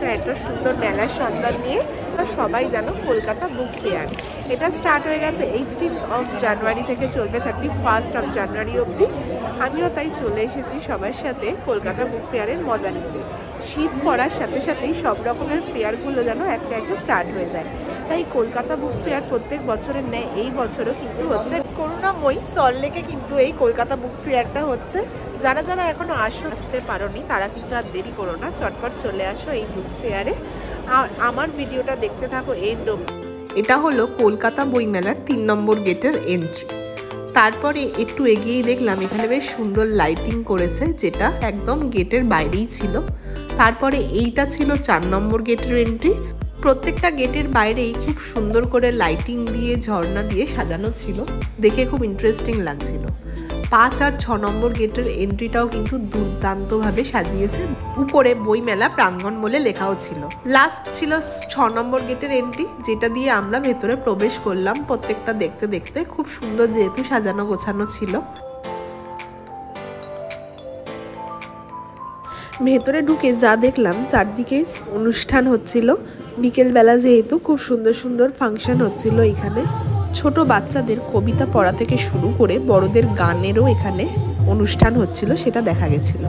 এসেছি একটা সুন্দর মেলার সন্ধান নিয়ে, তো সবাই যেন কলকাতা বুক ফেয়ার। এটা স্টার্ট হয়ে গেছে এইটিন অফ জানুয়ারি থেকে চলবে থার্টি ফার্স্ট অফ জানুয়ারি অবধি। আমিও তাই চলে এসেছি সবার সাথে কলকাতা বুক ফেয়ারের মজা নিতে। শীত পড়ার সাথে সাথেই সব রকমের ফেয়ারগুলো যেন একটা একটা স্টার্ট হয়ে যায়। তাই কলকাতা বুক ফেয়ার প্রত্যেক বছরের ন্যায় এই বছরও কিন্তু হচ্ছে করুণাময়ী সল্টলেকে কিন্তু এই কলকাতা বুক ফেয়ারটা হচ্ছে। যারা যারা এখনও আসো আসতে পারোনি, তারা কিন্তু আর দেরি করো না। চটপট চলে আসো এই বুক ফেয়ারে আর আমার ভিডিওটা দেখতে থাকো এন্ড এটা হলো কলকাতা বইমেলার তিন নম্বর গেটের এন্ট্রি তারপরে একটু এগিয়েই দেখলাম, এখানে বেশ সুন্দর লাইটিং করেছে, যেটা একদম গেটের বাইরেই ছিল। তারপরে এইটা ছিল চার নম্বর গেটের এন্ট্রি প্রত্যেকটা গেটের বাইরেই খুব সুন্দর করে লাইটিং দিয়ে, ঝর্ণা দিয়ে সাজানো ছিল। দেখে খুব ইন্টারেস্টিং লাগছিল। পাঁচ আর ছ নম্বর গেটের এন্ট্রিটাও কিন্তু দুর্দান্তভাবে সাজিয়েছে। উপরে বইমেলা প্রাঙ্গণ বলে লেখাও ছিল। লাস্ট ছিল ছ নম্বর গেটের এন্ট্রি যেটা দিয়ে আমরা ভেতরে প্রবেশ করলাম। প্রত্যেকটা দেখতে দেখতে খুব সুন্দর যেহেতু সাজানো গোছানো ছিল। ভেতরে ঢুকে যা দেখলাম, চারদিকে অনুষ্ঠান হচ্ছিল। বিকেলবেলা যেহেতু খুব সুন্দর সুন্দর ফাংশন হচ্ছিল এখানে, ছোট বাচ্চাদের কবিতা পড়া থেকে শুরু করে বড়দের গানেরও এখানে অনুষ্ঠান হচ্ছিল, সেটা দেখা গেছিল।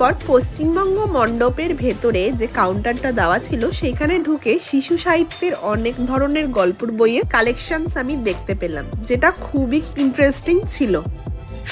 তারপর পশ্চিমবঙ্গ মণ্ডপের ভেতরে যে কাউন্টারটা দেওয়া ছিল সেখানে ঢুকে শিশু সাহিত্যের অনেক ধরনের গল্পের বইয়ের কালেকশনস আমি দেখতে পেলাম, যেটা খুবই ইন্টারেস্টিং ছিল।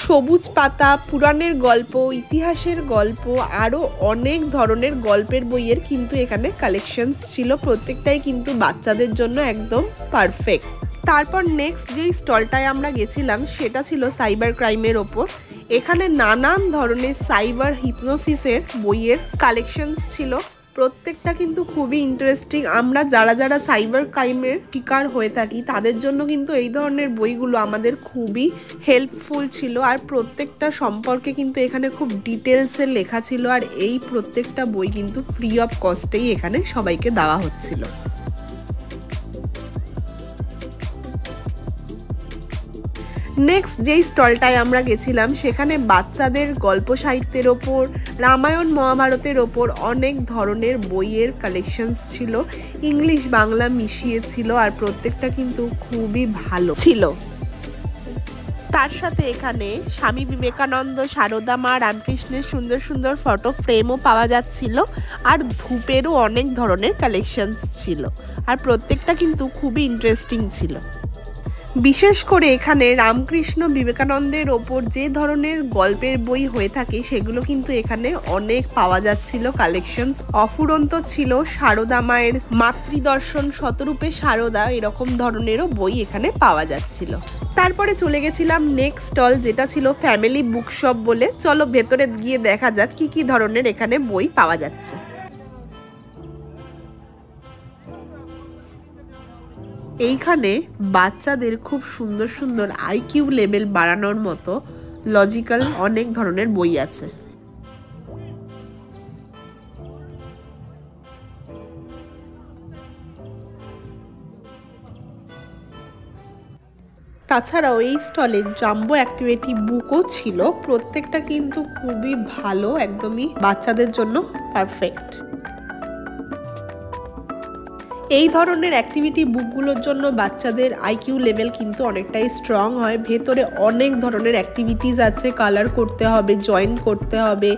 সবুজ পাতা, পুরাণের গল্প, ইতিহাসের গল্প আরও অনেক ধরনের গল্পের বইয়ের কিন্তু এখানে কালেকশনস ছিল, প্রত্যেকটাই কিন্তু বাচ্চাদের জন্য একদম পারফেক্ট তারপর নেক্সট যেই স্টলটায় আমরা গেছিলাম, সেটা ছিল সাইবার ক্রাইমের ওপর। এখানে নানান ধরনের সাইবার হিপনোসিসের বইয়ের কালেকশনস ছিল। প্রত্যেকটা কিন্তু খুবই ইন্টারেস্টিং আমরা যারা যারা সাইবার ক্রাইমের শিকার হয়ে থাকি, তাদের জন্য কিন্তু এই ধরনের বইগুলো আমাদের খুবই হেল্পফুল ছিল। আর প্রত্যেকটা সম্পর্কে কিন্তু এখানে খুব ডিটেলসে লেখা ছিল। আর এই প্রত্যেকটা বই কিন্তু ফ্রি অফ কস্টেই এখানে সবাইকে দেওয়া হচ্ছিল। নেক্সট যেই স্টলটায় আমরা গেছিলাম, সেখানে বাচ্চাদের গল্প সাহিত্যের ওপর, রামায়ণ মহাভারতের ওপর অনেক ধরনের বইয়ের কালেকশনস ছিল। ইংলিশ বাংলা মিশিয়ে ছিল আর প্রত্যেকটা কিন্তু খুবই ভালো ছিল। তার সাথে এখানে স্বামী বিবেকানন্দ, সারদা মা, রামকৃষ্ণের সুন্দর সুন্দর ফটো ফ্রেমও পাওয়া যাচ্ছিল আর ধূপেরও অনেক ধরনের কালেকশনস ছিল। আর প্রত্যেকটা কিন্তু খুবই ইন্টারেস্টিং ছিল। বিশেষ করে এখানে রামকৃষ্ণ বিবেকানন্দের ওপর যে ধরনের গল্পের বই হয়ে থাকে, সেগুলো কিন্তু এখানে অনেক পাওয়া যাচ্ছিল কালেকশনস অফুরন্ত ছিল সারদা মায়ের মাতৃদর্শন, শতরূপে সারদা এরকম ধরনেরও বই এখানে পাওয়া যাচ্ছিল। তারপরে চলে গেছিলাম নেক্সট স্টল যেটা ছিল ফ্যামিলি বুকশপ বলে। চলো ভেতরে গিয়ে দেখা যাক কি কি ধরনের এখানে বই পাওয়া যাচ্ছে। এইখানে বাচ্চাদের খুব সুন্দর সুন্দর আইকিউ লেভেল বাড়ানোর মতো লজিক্যাল অনেক ধরনের বই আছে। তাছাড়াও এই স্টলে জাম্বো অ্যাক্টিভিটি বুকও ছিল। প্রত্যেকটা কিন্তু খুবই ভালো, একদমই বাচ্চাদের জন্য পারফেক্ট এই ধরনের অ্যাক্টিভিটি বুকগুলোর জন্য বাচ্চাদের আইকিউ লেভেল কিন্তু অনেকটাই স্ট্রং হয়। ভেতরে অনেক ধরনের অ্যাক্টিভিটিস আছে। কালার করতে হবে জয়েন করতে হবে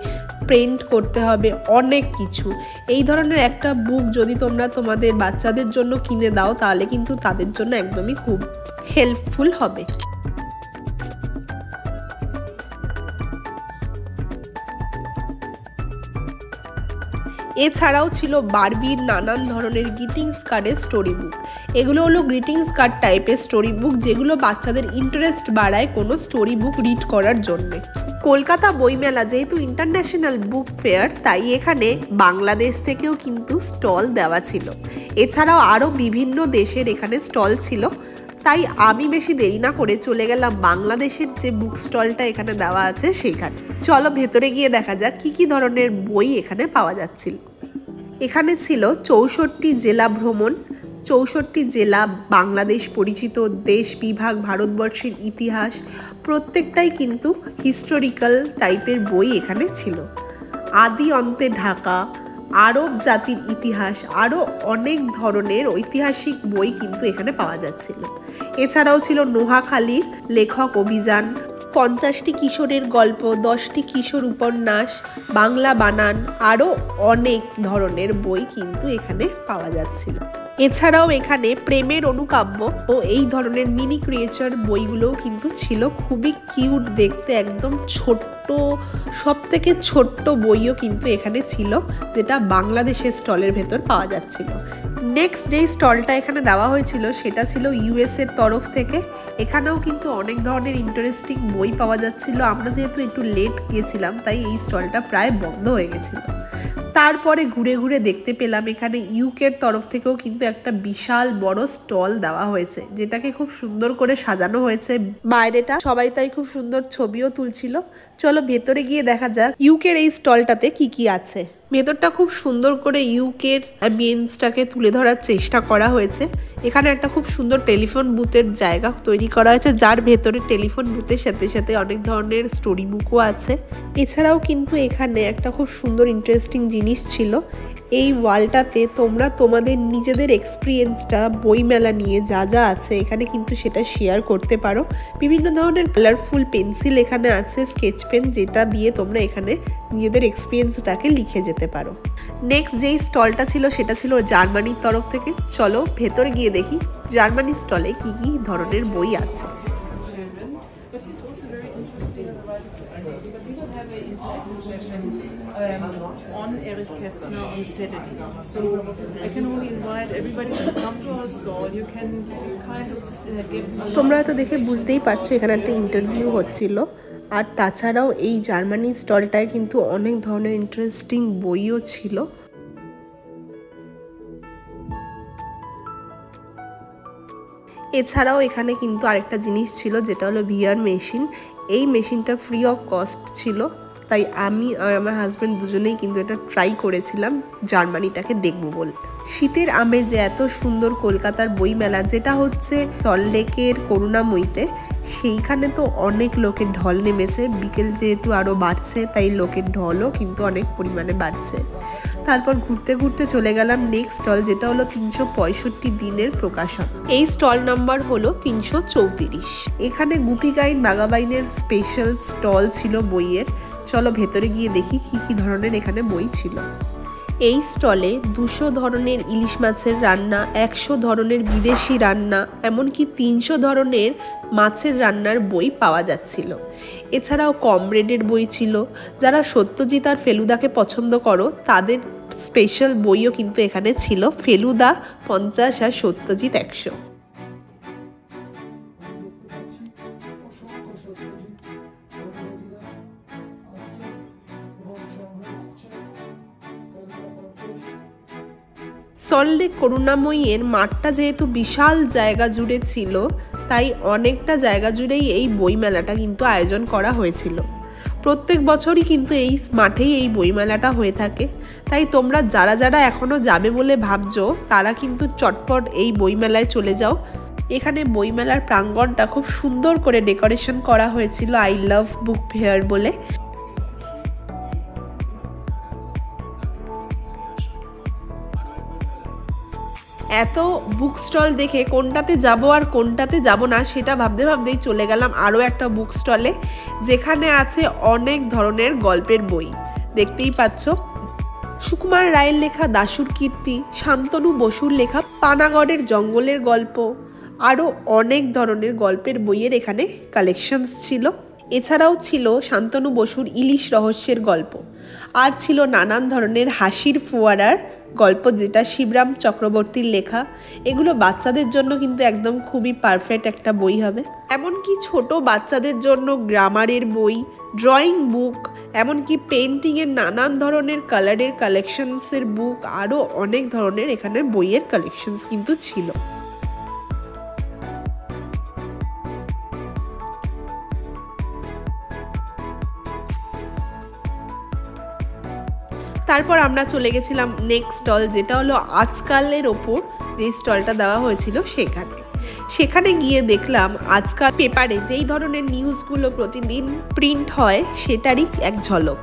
প্রিন্ট করতে হবে, অনেক কিছু। এই ধরনের একটা বুক যদি তোমরা তোমাদের বাচ্চাদের জন্য কিনে দাও, তাহলে কিন্তু তাদের জন্য একদমই খুব হেল্পফুল হবে। এছাড়াও ছিল বারবির নানান ধরনের গ্রিটিংস কার্ডের স্টোরি বুক এগুলো হলো গ্রিটিংস কার্ড টাইপের স্টোরি বুক যেগুলো বাচ্চাদের ইন্টারেস্ট বাড়ায় কোনো স্টোরি বুক রিড করার জন্যে। কলকাতা বইমেলা যেহেতু ইন্টারন্যাশনাল বুক ফেয়ার তাই এখানে বাংলাদেশ থেকেও কিন্তু স্টল দেওয়া ছিল। এছাড়াও আরও বিভিন্ন দেশের এখানে স্টল ছিল। তাই আমি বেশি দেরি না করে চলে গেলাম বাংলাদেশের যে বুক স্টলটা এখানে দেওয়া আছে সেইখানে। চলো ভেতরে গিয়ে দেখা যাক কি কি ধরনের বই এখানে পাওয়া যাচ্ছিল। এখানে ছিল চৌষট্টি জেলা ভ্রমণ, চৌষট্টি জেলা বাংলাদেশ পরিচিত দেশ, বিভাগ, ভারতবর্ষের ইতিহাস, প্রত্যেকটাই কিন্তু হিস্টোরিক্যাল টাইপের বই এখানে ছিল। আদি অন্তে ঢাকা আরব জাতির ইতিহাস আরও অনেক ধরনের ঐতিহাসিক বই কিন্তু এখানে পাওয়া যাচ্ছিল। এছাড়াও ছিল নোহাখালীর লেখক অভিযান, পঞ্চাশটি কিশোরের গল্প, দশটি কিশোর উপন্যাস, বাংলা বানান আরও অনেক ধরনের বই কিন্তু এখানে পাওয়া যাচ্ছিল। এছাড়াও এখানে প্রেমের অনুকাব্য ও এই ধরনের মিনি ক্রিয়েচার বইগুলোও কিন্তু ছিল খুবই কিউট দেখতে, একদম ছোট্ট সব থেকে ছোট্ট বইও কিন্তু এখানে ছিল, যেটা বাংলাদেশের স্টলের ভেতর পাওয়া যাচ্ছিল। নেক্সট যেই স্টলটা এখানে দেওয়া হয়েছিল, সেটা ছিল ইউএস এর তরফ থেকে। এখানেও কিন্তু অনেক ধরনের ইন্টারেস্টিং বই পাওয়া যাচ্ছিল। আমরা যেহেতু একটু লেট গিয়েছিলাম, তাই এই স্টলটা প্রায় বন্ধ হয়ে গেছিল। তারপরে ঘুরে ঘুরে দেখতে পেলাম এখানে ইউকের তরফ থেকেও কিন্তু একটা বিশাল বড় স্টল দেওয়া হয়েছে, যেটাকে খুব সুন্দর করে সাজানো হয়েছে বাইরেটা। সবাই তাই খুব সুন্দর ছবিও তুলছিল। চলো ভেতরে গিয়ে দেখা যাক ইউকের এই স্টলটাতে কি কি আছে। ভেতরটা খুব সুন্দর করে ইউকের অ্যাম্বিয়েন্সটাকে তুলে ধরার চেষ্টা করা হয়েছে। এখানে একটা খুব সুন্দর টেলিফোন বুথের জায়গা তৈরি করা হয়েছে, যার ভেতরে টেলিফোন বুথের সাথে সাথে অনেক ধরনের স্টোরি বুকও আছে। এছাড়াও কিন্তু এখানে একটা খুব সুন্দর ইন্টারেস্টিং জিনিস ছিল, এই ওয়ালটাতে তোমরা তোমাদের নিজেদের এক্সপিরিয়েন্সটা বইমেলা নিয়ে যা যা আছে এখানে কিন্তু সেটা শেয়ার করতে পারো। বিভিন্ন ধরনের কালারফুল পেন্সিল এখানে আছে স্কেচ পেন যেটা দিয়ে তোমরা এখানে নিজেদের এক্সপিরিয়েন্সটাকে লিখে যেতে যেতে পারো। নেক্সট যেই স্টলটা ছিল সেটা ছিল জার্মানির তরফ থেকে। চলো ভেতরে গিয়ে দেখি জার্মানি স্টলে কি কি ধরনের বই আছে। তোমরা তো দেখে বুঝতেই পারছ এখানে একটা ইন্টারভিউ হচ্ছিল। আর তাছাড়াও এই জার্মানি স্টলটায় কিন্তু অনেক ধরনের ইন্টারেস্টিং বইও ছিল। এছাড়াও এখানে কিন্তু আরেকটা জিনিস ছিল, যেটা হলো ভিআর মেশিন এই মেশিনটা ফ্রি অফ কস্ট ছিল, তাই আমি আর আমার হাজব্যান্ড দুজনেই কিন্তু এটা ট্রাই করেছিলাম জার্মানিটাকে দেখব বলে শীতের আমেজে এত সুন্দর কলকাতার বইমেলা, যেটা হচ্ছে সল্টলেকের করুণাময়ীতে, সেইখানে তো অনেক লোকের ঢল নেমেছে। বিকেল যেহেতু আরও বাড়ছে, তাই লোকের ঢলও কিন্তু অনেক পরিমাণে বাড়ছে। তারপর ঘুরতে ঘুরতে চলে গেলাম নেক্সট স্টল যেটা হলো তিনশো পঁয়ষট্টি দিনের প্রকাশন এই স্টল নাম্বার হলো তিনশো চৌত্রিশ। এখানে গুপি গাইন বাগাবাইনের স্পেশাল স্টল ছিল বইয়ের। চলো ভেতরে গিয়ে দেখি কি কি ধরনের এখানে বই ছিল। এই স্টলে দুশো ধরনের ইলিশ মাছের রান্না, একশো ধরনের বিদেশি রান্না, এমনকি তিনশো ধরনের মাছের রান্নার বই পাওয়া যাচ্ছিল। এছাড়াও কম কমরেডের বই ছিল। যারা সত্যজিৎ আর ফেলুদাকে পছন্দ করো, তাদের স্পেশাল বইও কিন্তু এখানে ছিল। ফেলুদা, পঞ্চাশ আর সত্যজিৎ একশো। সল্টলেক করুণাময়ীর মাঠটা যেহেতু বিশাল জায়গা জুড়ে ছিল, তাই অনেকটা জায়গা জুড়েই এই বইমেলাটা কিন্তু আয়োজন করা হয়েছিল। প্রত্যেক বছরই কিন্তু এই মাঠেই এই বইমেলাটা হয়ে থাকে। তাই তোমরা যারা যারা এখনও যাবে বলে ভাবছ, তারা কিন্তু চটপট এই বইমেলায় চলে যাও। এখানে বইমেলার প্রাঙ্গণটা খুব সুন্দর করে ডেকোরেশন করা হয়েছিল, আই লাভ বুক ফেয়ার বলে। এত বুক স্টল দেখে কোনটাতে যাব আর কোনটাতে যাব না, সেটা ভাবতে ভাবতেই চলে গেলাম আরও একটা বুক স্টলে যেখানে আছে অনেক ধরনের গল্পের বই। দেখতেই পাচ্ছ, সুকুমার রায়ের লেখা দাসুর কীর্তি, শান্তনু বসুর লেখা পানাগড়ের জঙ্গলের গল্প, আরও অনেক ধরনের গল্পের বইয়ের এখানে কালেকশনস ছিল। এছাড়াও ছিল শান্তনু বসুর ইলিশ রহস্যের গল্প, আর ছিল নানান ধরনের হাসির ফোয়ারার গল্প যেটা শিবরাম চক্রবর্তীর লেখা, এগুলো বাচ্চাদের জন্য কিন্তু একদম খুবই পারফেক্ট একটা বই হবে। এমনকি ছোট বাচ্চাদের জন্য গ্রামারের বই ড্রয়িং বুক এমনকি পেন্টিংয়ের নানান ধরনের কালারের কালেকশনসের বুক আরও অনেক ধরনের এখানে বইয়ের কালেকশনস কিন্তু ছিল। তারপর আমরা চলে গেছিলাম নেক্সট স্টল যেটা হলো আজকালের ওপর যে স্টলটা দেওয়া হয়েছিল সেখানে। সেখানে গিয়ে দেখলাম আজকাল পেপারে যেই ধরনের নিউজগুলো প্রতিদিন প্রিন্ট হয়, সেটারই এক ঝলক।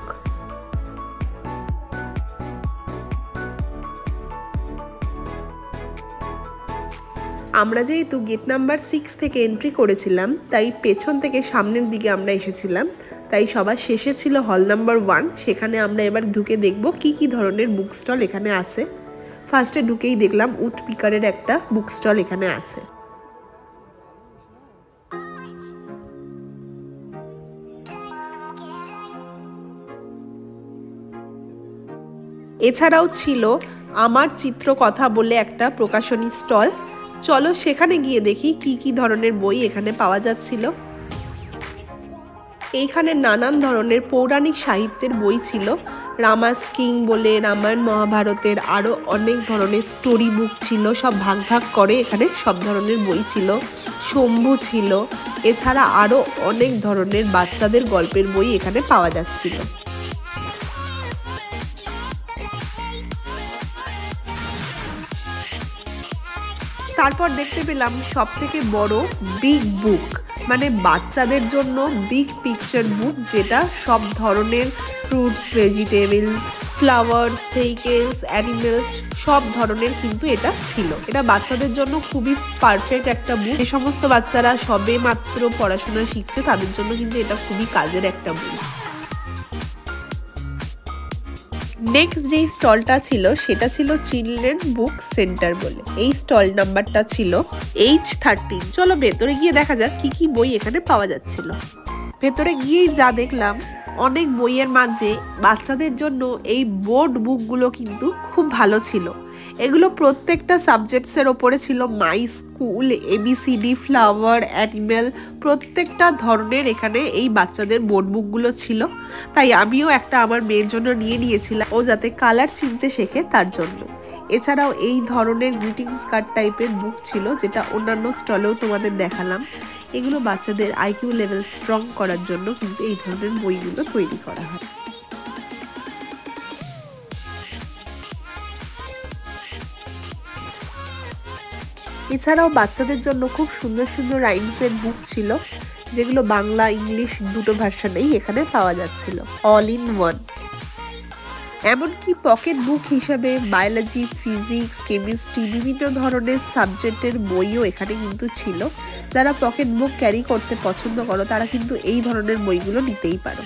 আমরা যেহেতু গেট নাম্বার সিক্স থেকে এন্ট্রি করেছিলাম, তাই পেছন থেকে সামনের দিকে আমরা এসেছিলাম। তাই সবার শেষে ছিল হল নাম্বার ওয়ান সেখানে আমরা এবার ঢুকে দেখব কি কি ধরনের বুক স্টল এখানে আছে। ফার্স্টে ঢুকেই দেখলাম উট পিকারের একটা বুক স্টল এখানে আছে। এছাড়াও ছিল আমার চিত্র কথা বলে একটা প্রকাশনী স্টল চলো সেখানে গিয়ে দেখি কি কি ধরনের বই এখানে পাওয়া যাচ্ছিল। এইখানে নানান ধরনের পৌরাণিক সাহিত্যের বই ছিল। রামাস কিং বলে, রামায়ণ মহাভারতের আরও অনেক ধরনের স্টোরি বুক ছিল। সব ভাগ ভাগ করে এখানে সব ধরনের বই ছিল। শম্ভু ছিল। এছাড়া আরও অনেক ধরনের বাচ্চাদের গল্পের বই এখানে পাওয়া যাচ্ছিল। তারপর দেখতে পেলাম সব থেকে বড় বিগ বুক মানে বাচ্চাদের জন্য বিগ পিকচার বুক যেটা সব ধরনের fruits vegetables flowers vehicles animals সব ধরনের কিন্তু এটা ছিল। এটা বাচ্চাদের জন্য খুবই পারফেক্ট একটা বুক যে সমস্ত বাচ্চারা সবে মাত্র পড়াশোনা শিখছে তাদের জন্য কিন্তু এটা খুবই কাজের একটা বুক নেক্সট যেই স্টলটা ছিল, সেটা ছিল চিলড্রেন বুক সেন্টার বলে। এই স্টল নাম্বারটা ছিল এইচ থার্টিন। চলো ভেতরে গিয়ে দেখা যাক কি কি বই এখানে পাওয়া যাচ্ছিল। ভেতরে গিয়েই যা দেখলাম অনেক বইয়ের মাঝে বাচ্চাদের জন্য এই বোর্ড বুকগুলো কিন্তু খুব ভালো ছিল। এগুলো প্রত্যেকটা সাবজেক্টসের ওপরে ছিল my school A B C D flower animal প্রত্যেকটা ধরনের এখানে এই বাচ্চাদের বোর্ড বুকগুলো ছিল। তাই আমিও একটা আমার মেয়ের জন্য নিয়ে নিয়েছিলাম, ও যাতে কালার চিনতে শেখে তার জন্য। এছাড়াও এই ধরনের গ্রিটিংস কার্ড টাইপের বুক ছিল, যেটা অন্যান্য স্টলেও তোমাদের দেখালাম। এগুলো বাচ্চাদের আইকিউ লেভেল স্ট্রং করার জন্য কিন্তু এই ধরনের বইগুলো তৈরি করা হয়। এছাড়াও বাচ্চাদের জন্য খুব সুন্দর সুন্দর রাইমসের বুক ছিল, যেগুলো বাংলা, ইংলিশ দুটো ভার্সনেই এখানে পাওয়া যাচ্ছিল। অল ইন ওয়ান এমনকি পকেট বুক হিসাবে বায়োলজি, ফিজিক্স, কেমিস্ট্রি, বিভিন্ন ধরনের সাবজেক্টের বইও এখানে কিন্তু ছিল। যারা পকেট বুক ক্যারি করতে পছন্দ করো, তারা কিন্তু এই ধরনের বইগুলো নিতেই পারো।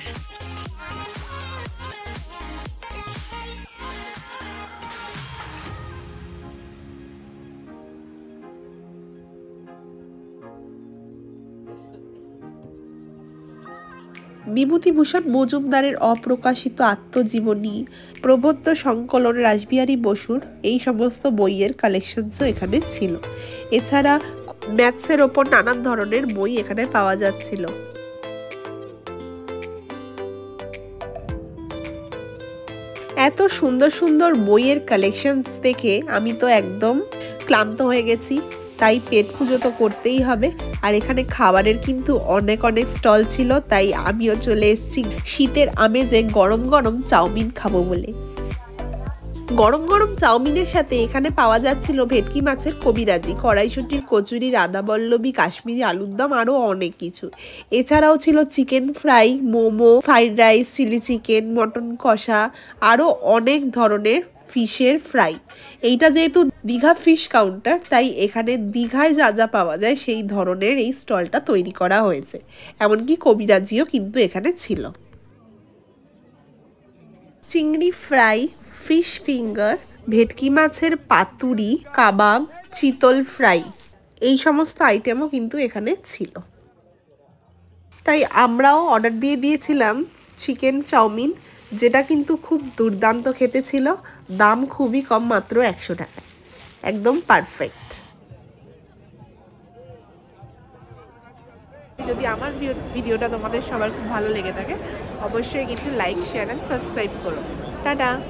বিভূতিভূষণ মজুমদারের অপ্রকাশিত আত্মজীবনী প্রবদ্ধ সংকলন রাসবিহারী বসুর এই সমস্ত বইয়ের কালেকশনসও এখানে ছিল। এছাড়া ম্যাথসের ওপর নানান ধরনের বই এখানে পাওয়া যাচ্ছিল। এত সুন্দর সুন্দর বইয়ের কালেকশনস দেখে আমি তো একদম ক্লান্ত হয়ে গেছি, তাই পেট পুজো তো করতেই হবে। আর এখানে খাবারের কিন্তু অনেক অনেক স্টল ছিল, তাই আমিও চলে এসেছি শীতের আমেজে গরম গরম চাউমিন খাব বলে। গরম গরম চাউমিনের সাথে এখানে পাওয়া যাচ্ছিল ভেটকি মাছের কবিরাজি, কড়াইশুটির কচুরি রাধাবল্লবী কাশ্মীরি আলুর দম আরও অনেক কিছু। এছাড়াও ছিল chicken fry, momo, fried rice, chilli chicken, mutton কষা আরও অনেক ধরনের ফিশের ফ্রাই। এইটা যেহেতু দীঘা ফিশ কাউন্টার, তাই এখানে দীঘায় যা যা পাওয়া যায় সেই ধরনের এই স্টলটা তৈরি করা হয়েছে। এমনকি কবিরাজিও কিন্তু এখানে ছিল। চিংড়ি ফ্রাই, ফিশ ফিঙ্গার, ভেটকি মাছের পাতুরি, কাবাব, চিতল ফ্রাই এই সমস্ত আইটেমও কিন্তু এখানে ছিল। তাই আমরাও অর্ডার দিয়ে দিয়েছিলাম চিকেন চাউমিন। যেটা কিন্তু খুব দুর্দান্ত খেতে ছিল। দাম খুবই কম মাত্র একশো টাকা একদম পারফেক্ট যদি আমার ভিডিও- ভিডিওটা তোমাদের সবার খুব ভালো লেগে থাকে, অবশ্যই কিন্তু লাইক শেয়ার অ্যান্ড সাবস্ক্রাইব করো। টাটা!